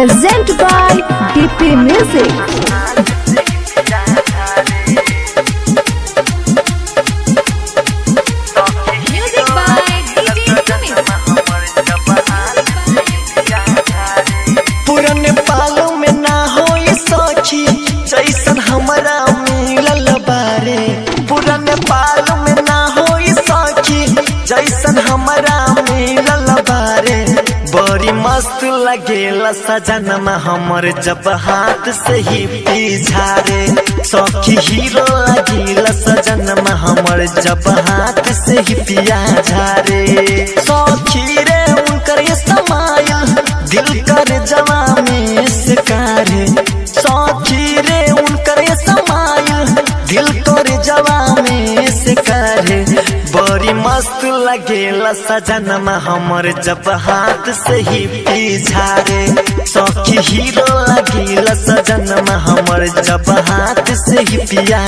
Present by DP music Yeah. मस्त लगेला सजनमा हमर, जब हाथ से ही पिछारे सखी हीरो लगेला सजनमा हमर, जब हाथ से ही पिया झारे। सखी मस्त लगेला सजनमा हमर जब हाथ से ही पिछारे सौखी हीरो लगेला सजनमा हमर जब हाथ से ही पिया.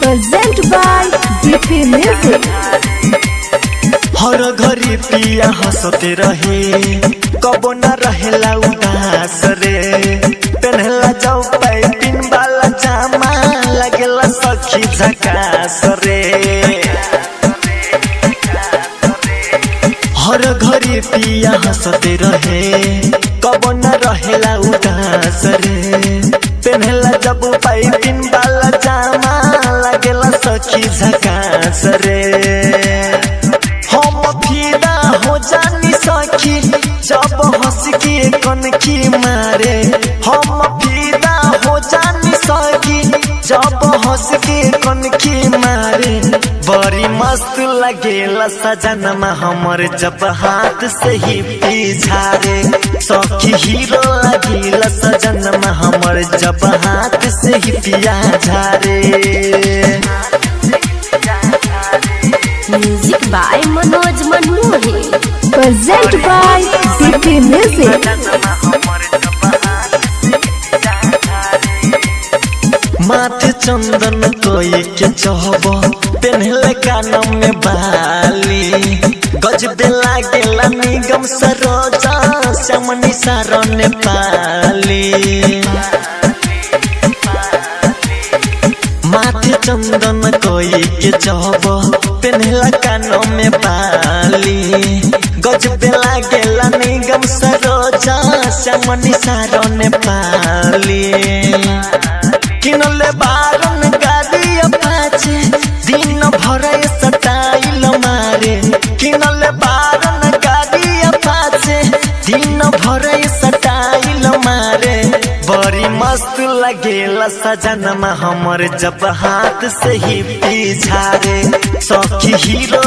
Present by DP Music. हर घड़ी पिया हँसते रहे कबो न रहेला उदास रे पहनला जाओ पैपिन वाला जामा लगेला सखी झकास रे हर घड़ी पिया हंसते रहे कबो न रहेला उदास रे पहनला जब पैपिन वाला जामा लगेला सखी झकास रे हम फिदा हो जानी के कनखी मारे, हम फिदा हो जानी सखी जब हंस के कनखी मारे, बड़ी मस्त लगेला सजनमा हमर जब हाथ से ही पिछारे सखी हीरो लगेला सजनमा हमर जब हाथ से ही पिया झारे Music by Manoj Manmohi. Present by DP Music. माथे चंदन कोई के चहब, पेन्हले कानम में बाली गजबे लागेला निगम सरोजा श्यामनी सारन पाली माथे चंदन कोई के चहब पेन्हला कानों में बाली गजबे लागेला निगम सरोजा श्यामनी सारन पाली किनले बारन गाड़ी अपाचे दिन भर सटाइल मारे किनले बारन गाड़ी अपाचे दिन भर मस्त लगेला सजनमा हमर जब हाथ से ही पिछारे। सखी हीरो